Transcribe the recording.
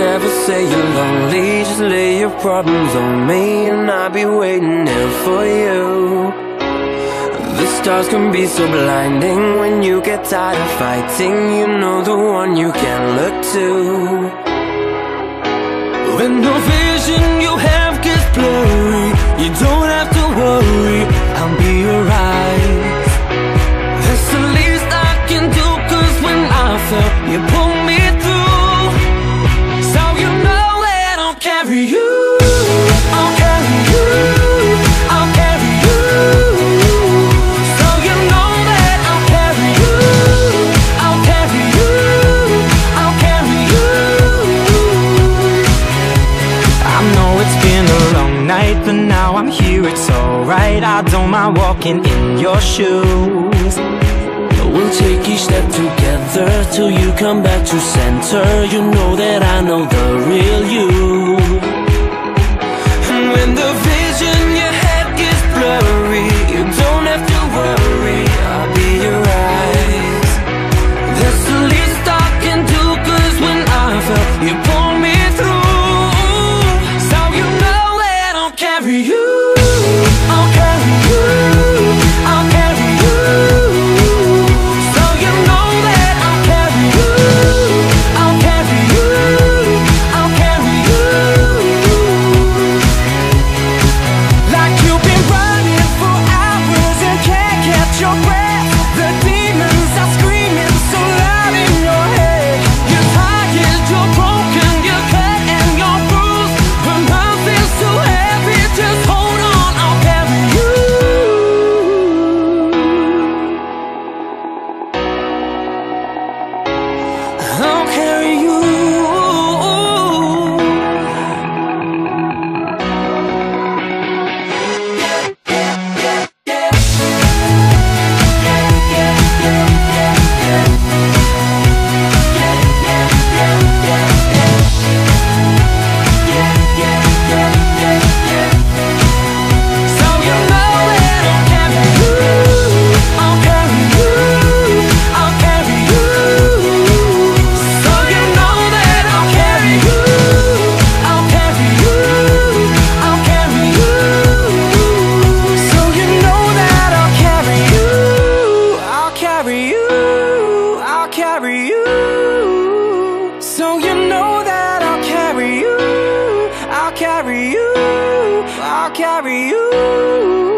never say you're lonely Just lay your problems on me And I'll be waiting here for you. The stars can be so blinding When you get tired of fighting You know the one you can look to. When the vision you have gets blurry You don't have to worry I'll be alright. That's the least I can do Cause when I fell You pulled carry you I'll carry you I'll carry you So you know that I'll carry you I'll carry you I'll carry you I know it's been a long night, but now I'm here, it's alright. I don't mind walking in your shoes. We'll take each step together till you come back to center. You know that I know the real you. Carry you. So you know that I'll carry you. I'll carry you. I'll carry you.